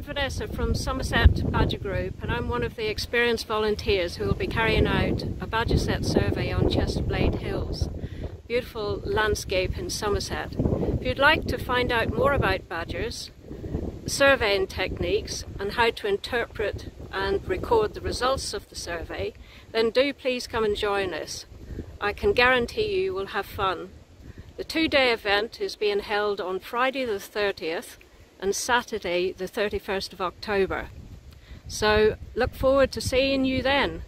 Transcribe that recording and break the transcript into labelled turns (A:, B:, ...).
A: I'm Vanessa from Somerset Badger Group and I'm one of the experienced volunteers who will be carrying out a badger sett survey on Chesterblade Hills. Beautiful landscape in Somerset. If you'd like to find out more about badgers, surveying techniques and how to interpret and record the results of the survey, then do please come and join us. I can guarantee you will have fun. The two-day event is being held on Friday the 30th and Saturday the 31st of October. So look forward to seeing you then.